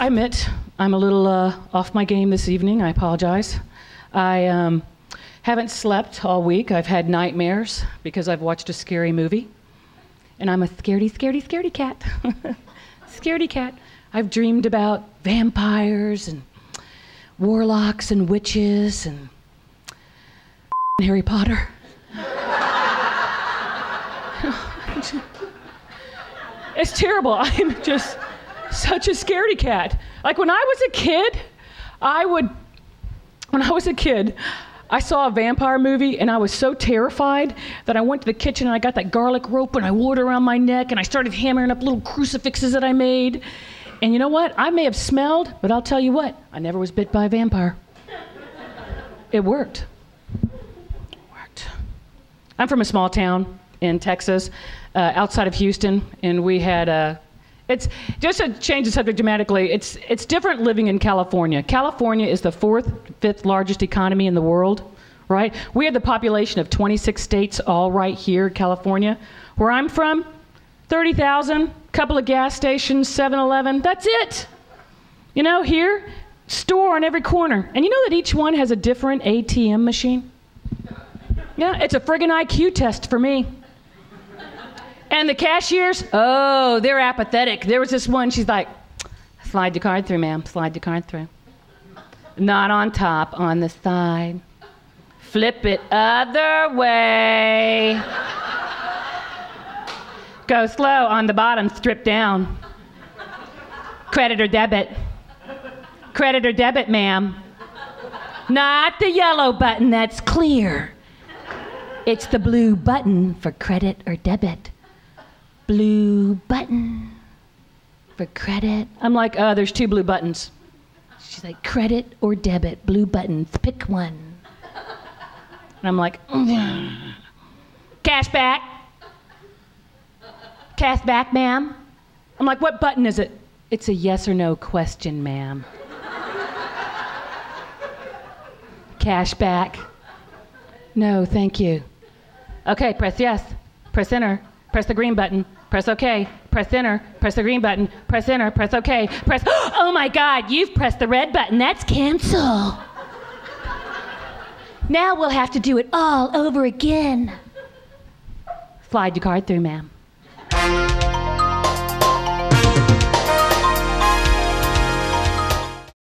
I admit I'm a little uh, off my game this evening. I apologize. I um, haven't slept all week. I've had nightmares because I've watched a scary movie. And I'm a scaredy, scaredy, scaredy cat. scaredy cat. I've dreamed about vampires and warlocks and witches and Harry Potter. it's terrible. I'm just such a scaredy cat. Like when I was a kid, I would, when I was a kid, I saw a vampire movie and I was so terrified that I went to the kitchen and I got that garlic rope and I wore it around my neck and I started hammering up little crucifixes that I made. And you know what? I may have smelled, but I'll tell you what, I never was bit by a vampire. It worked. It worked. I'm from a small town in Texas, uh, outside of Houston, and we had a it's just to change the subject dramatically. It's it's different living in California. California is the fourth, fifth largest economy in the world, right? We have the population of 26 states all right here, California. Where I'm from, 30,000, couple of gas stations, 7-Eleven. That's it. You know, here, store on every corner, and you know that each one has a different ATM machine. Yeah, it's a friggin' IQ test for me. And the cashiers, oh, they're apathetic. There was this one, she's like, slide the card through, ma'am, slide the card through. Not on top, on the side. Flip it other way. Go slow on the bottom, strip down. Credit or debit? Credit or debit, ma'am? Not the yellow button that's clear. It's the blue button for credit or debit blue button for credit. I'm like, uh, there's two blue buttons. She's like, credit or debit, blue buttons, pick one. And I'm like, mm. cash back. Cash back, ma'am. I'm like, what button is it? It's a yes or no question, ma'am. cash back. No, thank you. Okay, press yes. Press enter. Press the green button. Press OK. Press enter. Press the green button. Press enter. Press OK. Press. Oh my God, you've pressed the red button. That's cancel. now we'll have to do it all over again. Slide your card through, ma'am.